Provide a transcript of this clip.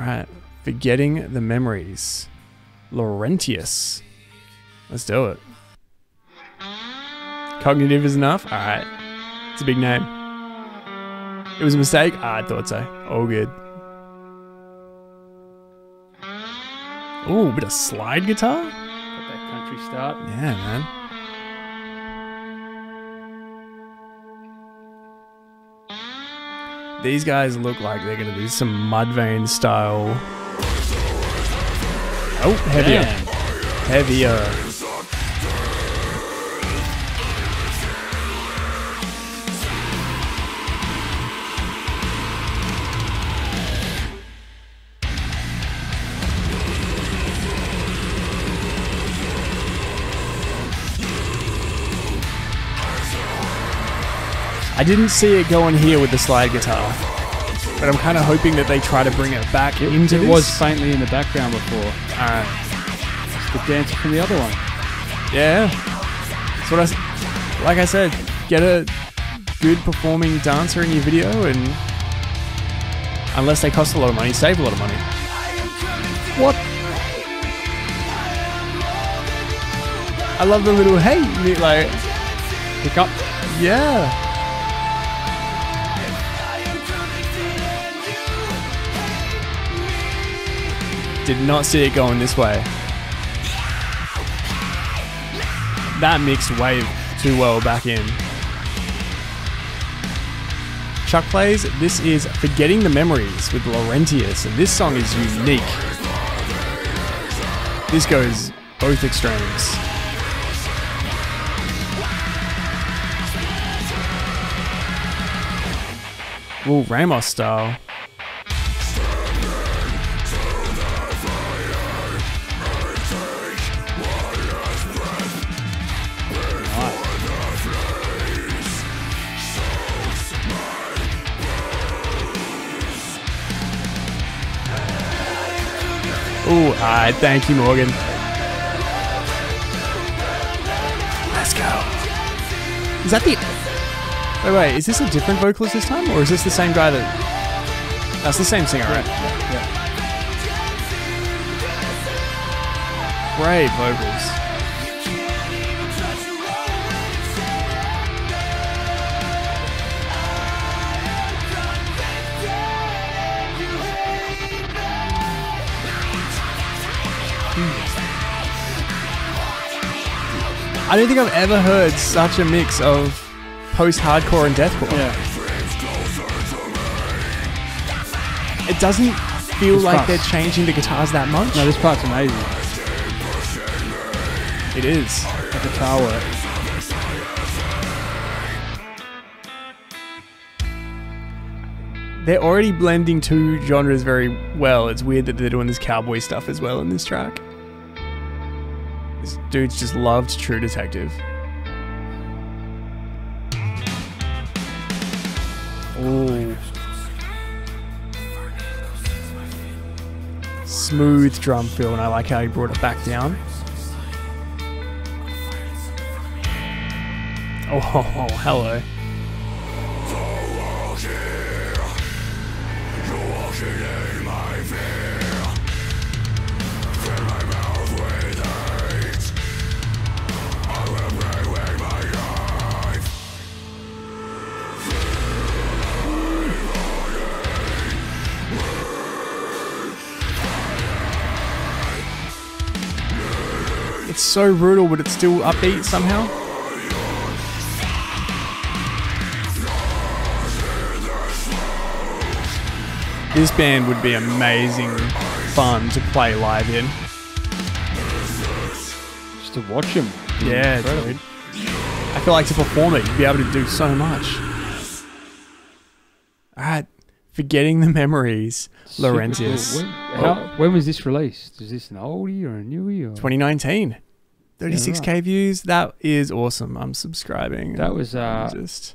All right. Forgetting the memories. Laurentius. Let's do it. Cognitive is enough? All right. It's a big name. It was a mistake? Ah, I thought so. All good. Ooh, bit of slide guitar? Got that country start. Yeah, man. These guys look like they're gonna do some Mudvayne style. Oh, heavier. Damn. Heavier. I didn't see it going here with the slide guitar, but I'm kind of hoping that they try to bring it back into It this. was faintly in the background before. Alright. The dancer from the other one. Yeah. That's what I. Like I said, get a good performing dancer in your video, and unless they cost a lot of money, save a lot of money. What? I love the little hey, like Pick up. yeah. Did not see it going this way. That mixed way too well back in. Chuck plays, this is Forgetting the Memories with Laurentius, and this song is unique. This goes both extremes. Ooh, Ramos style. Ooh, alright, thank you, Morgan. Let's go. Is that the. Wait, wait, is this a different vocalist this time? Or is this the same guy that. That's the same singer, right? Yeah. Great vocals. I don't think I've ever heard such a mix of post-hardcore and deathcore. Yeah. It doesn't feel It's like fast. they're changing the guitars that much. No, this part's amazing. it is. The guitar work. They're already blending two genres very well. It's weird that they're doing this cowboy stuff as well in this track. This dude's just loved True Detective. Ooh. Smooth drum fill, and I like how he brought it back down. Oh, hello. It's so brutal, but it's still upbeat somehow. This band would be amazing fun to play live in. Just to watch them. Yeah, dude. I feel like to perform it, you'd be able to do so much. Alright, forgetting the memories, Laurentius. When, how, when was this released? Is this an oldie or a newie? Or? 2019. 36k views. That is awesome. I'm subscribing. That was, uh, just